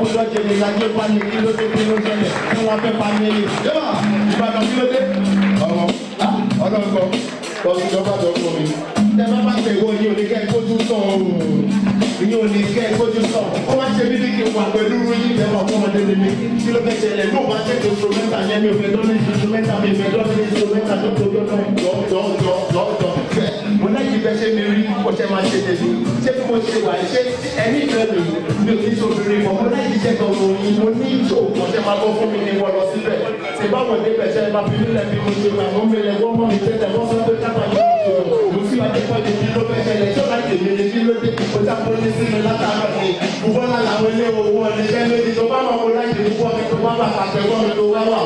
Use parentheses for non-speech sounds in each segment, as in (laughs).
òwúrọ̀ jẹ̀lẹ̀ ìyàgbé pani kí ló dé kí ló ṣẹlẹ̀ kí wọ́n fẹ́ pani ẹ̀yẹ. Yẹ́mà Ìbàdàn kí ló dé? Ọ̀rọ̀ ọlọ́gbọ́n lọ sí ìjọba àjọ fún mi. Tẹ bá bá tẹ̀ wọ ìyẹn ò ní kẹ́ kójú sàn o. Ìyẹn ò ní kẹ́ kójú sàn. Ó máa ṣe bíbí kí n wà pẹ̀lú yín tẹ̀ wà fún ọmọdé mi. Kí ló fẹ́ ṣẹlẹ̀? Mo máa ṣe instrumenta yẹn mi ò fẹ́ dọ́lé instrumenta mi ò fẹ́ dọ́lé instrumenta tó tó yọ náà. Jọ jọ jọ jọ jọ fẹ́. Mo náà yí fẹ́ ṣe mi rí ọṣẹ máa ṣe tẹ̀lé. Ṣé bí mo ṣe wà ṣé ẹni ìfẹ́ lòdì? mi ò kí n ṣe obìnrin kan mo láyé iṣẹ́ kan mo ní mo ní ìṣó kan ṣe máa gbọ́ fún mi ní wọ́n lọ síbẹ̀ ṣe báwọn débẹ̀ ṣe máa fi nílẹ̀ bí mo ṣe máa mú mi lẹ̀ wọ́n mọ́ mi tẹ́lẹ̀ wọ́n sọ pé kápá mi ò mo fi wájú pọ́ ní kí ló fẹ́ ṣẹlẹ̀ ṣé láti èmi ni kí ló dé kò já kó ní sínú látàárọ̀ ni bùbọ́lá làwọn ilé owó wọn ní lóde tó bá máa mo láyé ìdúgbò mi tó bá bà pàtẹ́wọ́ mi tó wá wà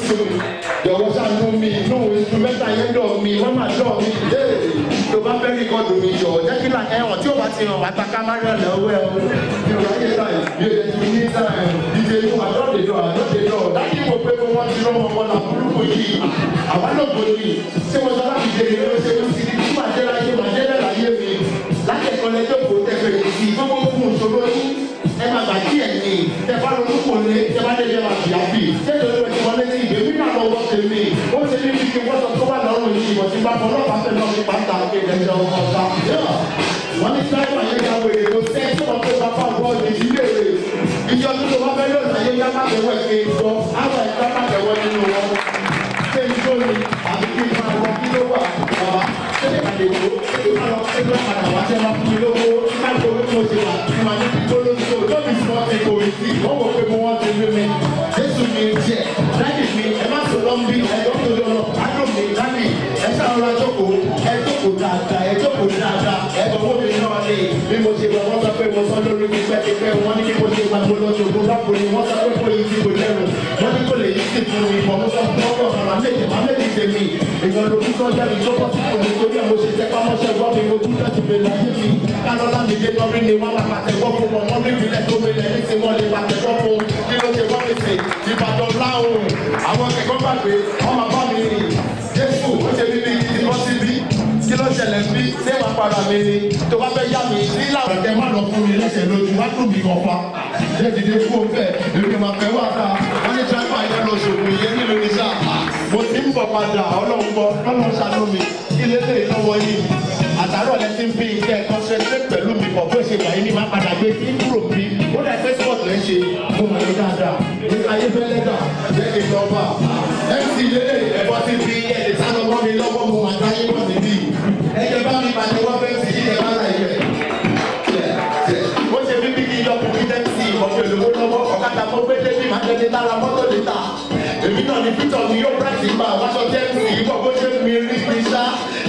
wọ́n ti jọ̀wọ́ ṣàánú mi inú instrumenta yẹn dọ̀ mi wọ́n máa dọ̀ mi yéè tó bá fẹ́ kí kọ́ọ̀dù mi jọ̀ jẹ́ kí làkẹ́ ẹ̀wọ̀n tí ó bá ti hàn wá ta ká má rẹ̀ lọ́wọ́ ẹ̀ o. yorùbá yẹn ta ìbí ẹ̀ ti ní ta ẹ̀ díje inú àdọ́dẹ̀dọ̀ àdọ́dẹ̀dọ̀ dájú mo pé kó wọ́n ti rọ́mọ wọn là burúkú yìí àwa náà kò ní ṣé wọ́n sọ láti dé ìrẹsẹ̀ ló ti di tí màjẹ́ra yé màjẹ́ra láyé mi lákẹ́kọ̀ọ́ lẹ́jọ́ kò tẹ̀fẹ̀ sí gbọ́ Ethiopia, you manipulate. àgbo lọ́jọ́ ògbó bá pòye wọ́n sọ pé pòye ti pòye ẹ̀rù wọ́n ní kò lè yí sí fún mi ìbọn mọ́sá fún ọ̀rọ̀ àmà méje má méje ṣe mi èèyàn ló kú sọ́jà mi tó bọ́ sí kò ní torí ẹ̀ mo ṣe tẹ́pá mọ́ṣẹ́ gbọ́ mi mo tún láti bèrè láyé mi kálọ́lá mi dé lọ́rí ni wọ́n máa pàtẹ́wọ́ fún wọn wọ́n rí ìpínlẹ̀ tó mẹlẹ̀ ní ti wọ́n lè pàtẹ́wọ́ fún kí ló ṣe wọ́n fèsì Ìbàdàn láhùn àwọn ẹ̀gbọ́n gbàgbé wọ́n máa bá mi rìn Jésù ó ṣe bíbí ibi tí wọ́n ti bí kí ló ṣẹlẹ̀ bí ṣé wàá para mi ni tó bá fẹ́ yá mi nílà. ọ̀tẹ̀ má lọ fún mi lẹ́sẹ̀ lójú wá tún mi kàn fa ṣé dìde fún òun bẹ́ẹ̀ èmi máa fẹ́ wà ká wọ́n ní tíráfà yẹn lọ ṣòwò ìyẹn nílò ní sáà mo ti ń bọ̀ padà ọlọ́run gbọ́ ọlọ́run ṣàánú mi kí lélẹ̀ ìlọ́wọ́ yìí àtàrọ̀ lẹ ti ń bí nǹkan ẹ̀kọ́ ṣe ṣe pẹ̀lú mi kọ̀ bó ṣe gbà yín ní má padà gbé kí kúrò bí ó dà pé sport lẹ́ ṣe mo mọ̀ ní dáadáa ayé fẹ́ lẹ́dà jẹ́ ìjọba mc lélẹ̀ ẹ̀kọ́ ti bí mi yóò pẹ́ẹ́sì máa wáṣọ tẹ́ mi yìí bọ̀ bó ṣe mi rí mi sá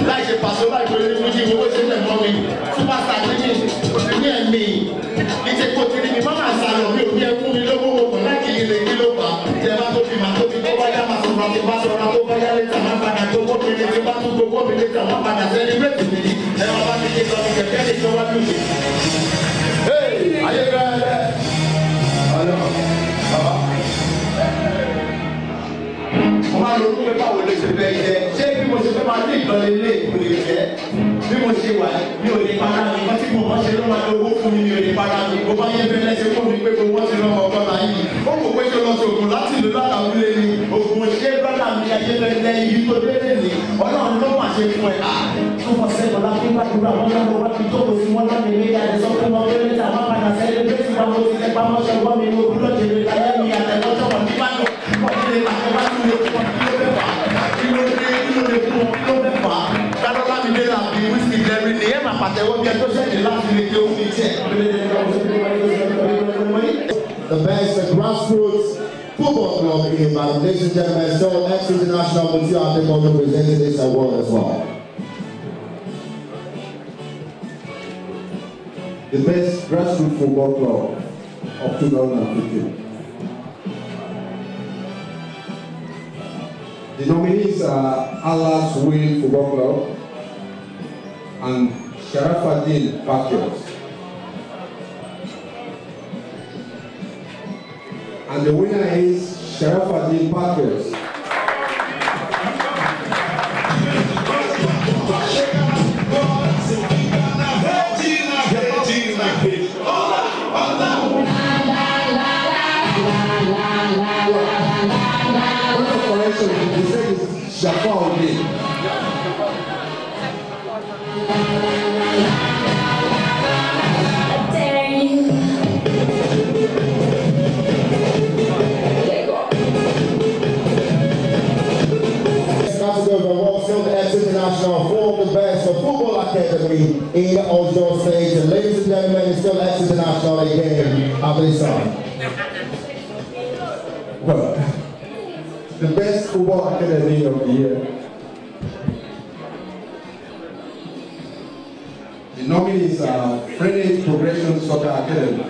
láì ṣe pàṣẹ láì pé ní fújì mi bó ṣe lẹ̀ mọ́ mi súpàṣà ní mi ní ẹ̀mí ìṣe kò tiri mi máma sàlọ̀ mi ò ní ẹkún mi lówó wọ̀pọ̀ láti ilé kí ló fà tẹ bá tó fi màá tó fi tó yá màá sọ̀rọ̀ àti bá sọ̀rọ̀ tó bá yá lẹ́tà má padà tó wọ́ mi lé bá tó gbogbo mi lẹ́tà má padà sẹ́ni bẹ́ẹ̀ mo máa ronú pé báwo lè ṣe fẹ́ jẹ ṣé bí mo ṣe fẹ́ máa lé ìtọ́lé lé ìkú lè jẹ bí mo ṣe wà mi ò ní wọ́n ti mú wọ́n ṣe ló máa lo owó fún mi mi ò ní mo bá yẹn fẹ́lẹ́ ṣe fún mi pé mo wọ́n ti rán ọkọ náà yìí ó kò pé kí o lọ sògùn láti ìlú látàwílé ni ògùn ṣé brọ́dà mi ayélujára ibi tó délé ni ọlọ́run ló máa ṣe fún ẹ túbọ̀ sẹ́kọ̀ọ́ láti gbàdúrà wọn lọ́wọ́ wá fi tóko sí wọn láti ilé yàrá sọ pé wọn lórí ta wọn padà sẹ́lẹ̀ bẹ́ẹ̀ sì wá wọn ti tẹ́pá mọ́ṣẹ́ wọn mi ní ogúnlọ́jẹ̀ lè ta lẹ́yìn àtẹ̀wọ́sọ̀rọ̀ nígbà náà Àtẹ̀wọ́ bí ẹjọ́ sẹ́yìn láti lè dé omi The best grassroots football club in Ibadan. Ladies and gentlemen, so ex international Mutu to present this award as well. The best grassroots football club of 2015. The nominees are Allah's Will Football Club and Sharafadin Patriots. And the winner is Sharafadin Patriots. Japão, the best football academy of the year. The nominees uh, are Frenage Progression Soccer Academy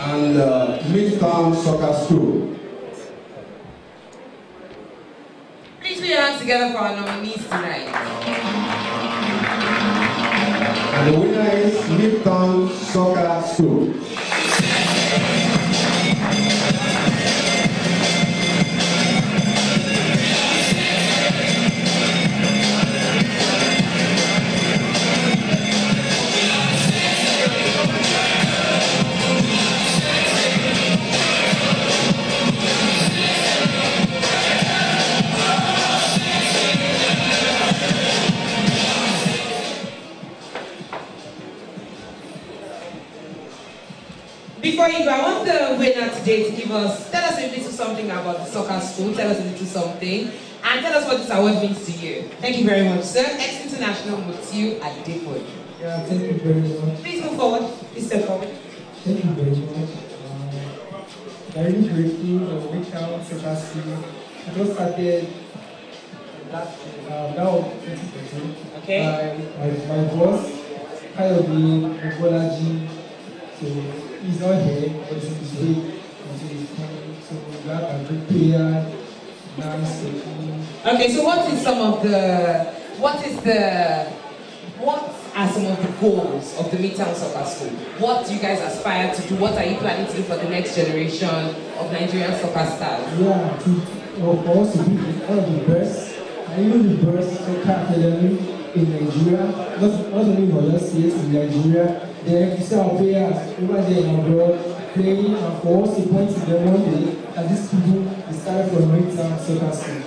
and uh, Midtown Soccer School. Please put your hands together for our nominees tonight. And the winner is Midtown Soccer School. Please give us, tell us a little something about the soccer school, tell us a little something, and tell us what this award means to you. Thank you very much, sir. Ex International Mutiu at Deepwood. Yeah, thank you very much. Please move forward. Please step forward. Thank you very much. Very am um, really grateful for Rachel Soccer School. It was started last year, uh, now 2013. Okay. My, my, my boss, Kayobi Bolaji, so he's not here, but he's Okay, so what is some of the what is the what are some of the goals of the Midtown Soccer School? What do you guys aspire to do? What are you planning to do for the next generation of Nigerian soccer stars? Yeah, to, well, for us to be one of the best, and even the best soccer academy in Nigeria, not, not only for us, yes, in Nigeria, The officer oh, of prayers over there in abroad praying and for us to point to them one day that this school is started from Midtown Soccer School.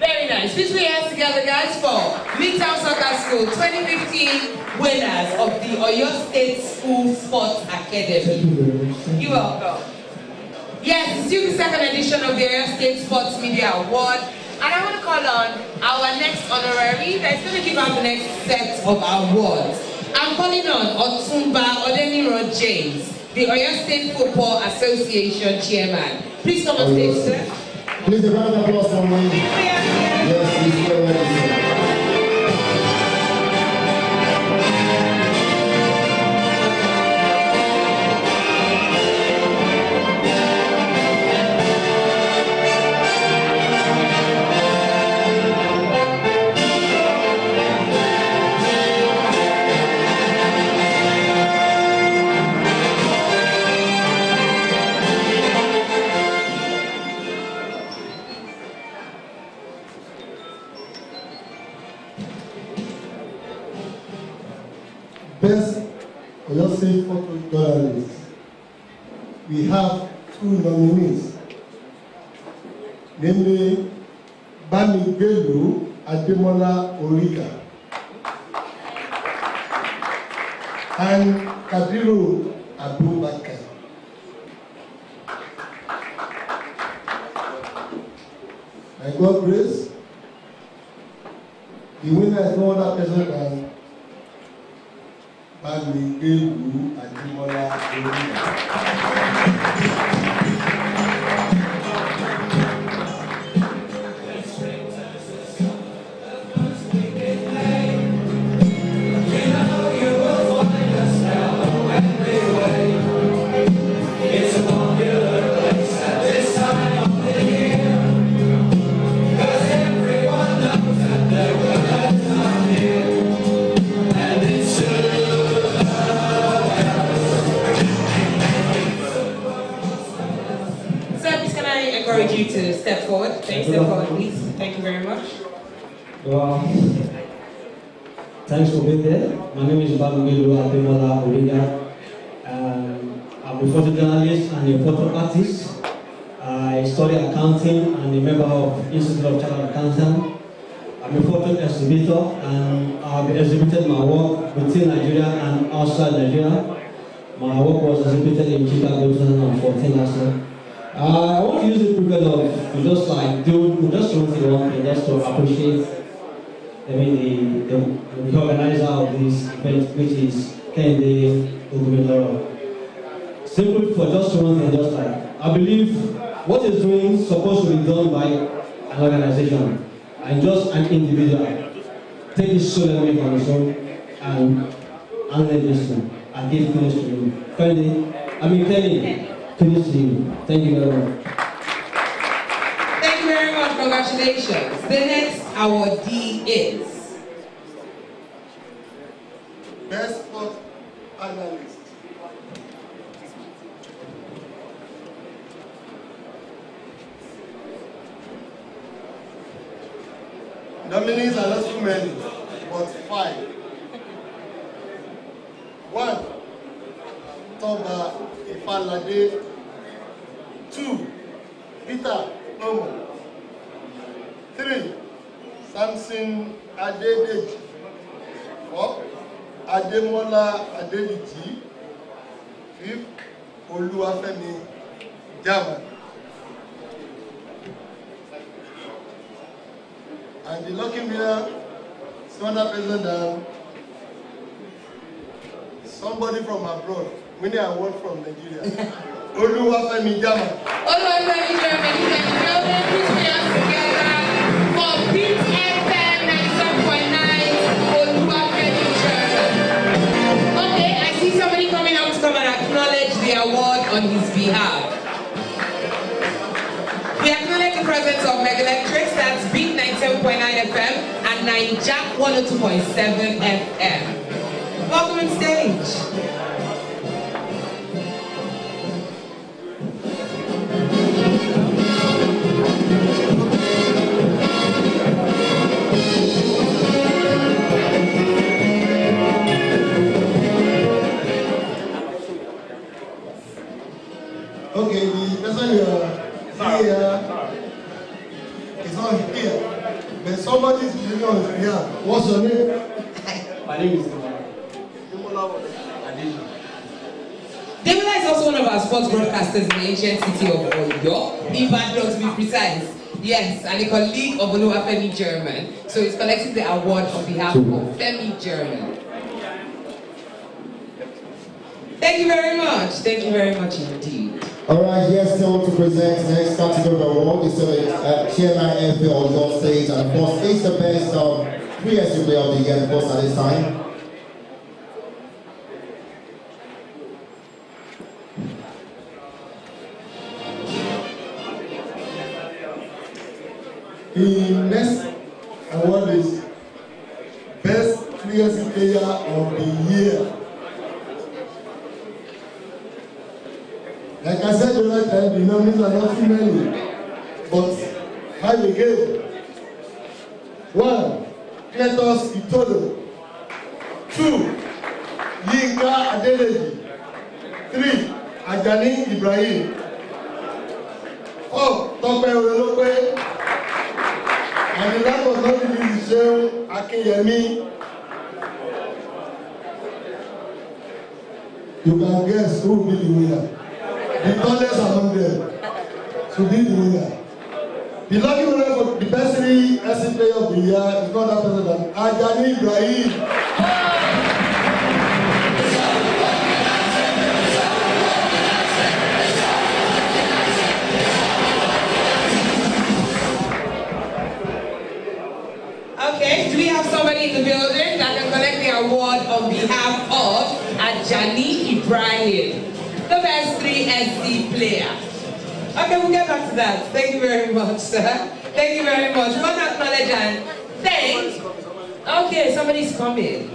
Very nice. Please put your hands together, guys, for Midtown Soccer School 2015 winners of the Oyo State School Sports Academy. You You're welcome. Yes, it's the second edition of the Oyo State Sports Media Award. And I want to call on our next honorary that's going to give out the next set of awards. I'm calling on Otumba Odeniran James, the Oya State Football Association chairman. Please come on stage, sir. Please, a round of applause for me. Ademola Orika. And Kabiru Abubakar. By God's grace, the winner is no other person than Bami Ewu Ademola Orika. Thanks for being there. My name is Bamugelu Ademola Origa. Um, I'm a photojournalist and a photo artist. I study accounting and a member of Institute of Chartered Accountant. I'm a photo exhibitor and I've exhibited my work within Nigeria and outside Nigeria. My work was exhibited in Chicago 2014 last year. Uh, I want to use the privilege of to just like do just one thing, one thing just to appreciate I mean, the, the, the organizer of this event, which is Kende Ogumiloro. Simply for just one thing, just like, I believe what is doing is supposed to be done by an organization and just an individual. Take his soul away from his own and unleash this one and give kudos to you. Kende, I mean Kende, finish to you. Thank you very much. Thank you very much. Congratulations. The next our D is Best sport analyst. Nominees are not too many, but five. One, Toba Ifalade. Two, Peter Omo, Three, Samson Adédèjì four Adémọ́lá Adédìjì five Olúwafẹ́mi German. And the lucky winner is another person than somebody from abroad Many winning work from Nigeria. (laughs) Oluwafemi German. Oluwafemi German, he's in the building. Please put your hands together. be precise. Yes, and the colleague of Oluwa Femi German. So he's collecting the award on behalf of Femi German. Thank you very much. Thank you very much indeed. All right, yes, still to present next category award is the uh, uh, Chairman FP on stage and of course it's the best um, three SUP of the year of course at this time. in next award is best players player of the year. Like I said earlier, the nominees are not too many, but how you get? One, Kletos Itolo. Two, Yinka Adeleji. Three, Ajani Ibrahim. Four, Tope Orelope. And that was not even Seun Akinyemi. You can guess who will be the winner. The tallest among them should be the winner. The lucky winner for the best three SC player of the year is not that person Ajani Ibrahim. Jani Ibrahim, the best 3SC player. Okay, we'll get back to that. Thank you very much, sir. Thank you very much. One acknowledge and Thanks. Okay, somebody's coming.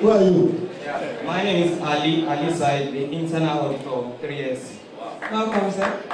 Who are you? name is Ali, Ali Said, the internal audit of years. Now, Welcome, sir.